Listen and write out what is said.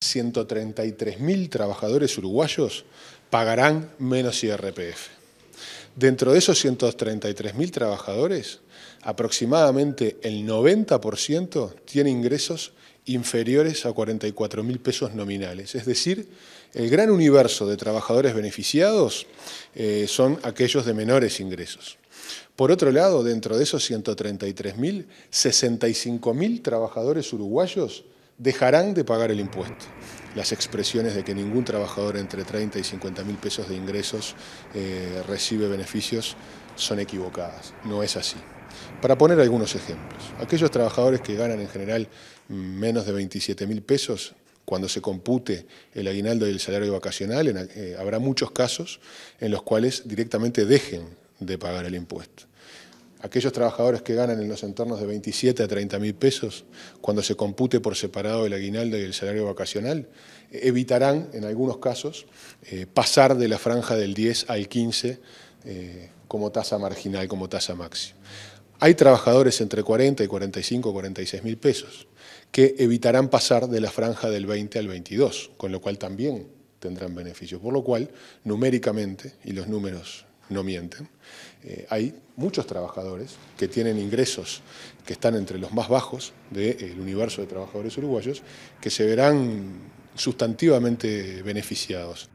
133.000 trabajadores uruguayos pagarán menos IRPF. Dentro de esos 133.000 trabajadores, aproximadamente el 90% tiene ingresos inferiores a 44.000 pesos nominales. Es decir, el gran universo de trabajadores beneficiados eh, son aquellos de menores ingresos. Por otro lado, dentro de esos 133.000, 65.000 trabajadores uruguayos dejarán de pagar el impuesto. Las expresiones de que ningún trabajador entre 30 y 50 mil pesos de ingresos eh, recibe beneficios son equivocadas, no es así. Para poner algunos ejemplos, aquellos trabajadores que ganan en general menos de 27 mil pesos, cuando se compute el aguinaldo y el salario vacacional, eh, habrá muchos casos en los cuales directamente dejen de pagar el impuesto aquellos trabajadores que ganan en los entornos de 27 a 30 mil pesos, cuando se compute por separado el aguinaldo y el salario vacacional, evitarán, en algunos casos, eh, pasar de la franja del 10 al 15 eh, como tasa marginal, como tasa máxima. Hay trabajadores entre 40 y 45 o 46 mil pesos que evitarán pasar de la franja del 20 al 22, con lo cual también tendrán beneficios. Por lo cual, numéricamente, y los números no mienten, eh, hay muchos trabajadores que tienen ingresos que están entre los más bajos del universo de trabajadores uruguayos que se verán sustantivamente beneficiados.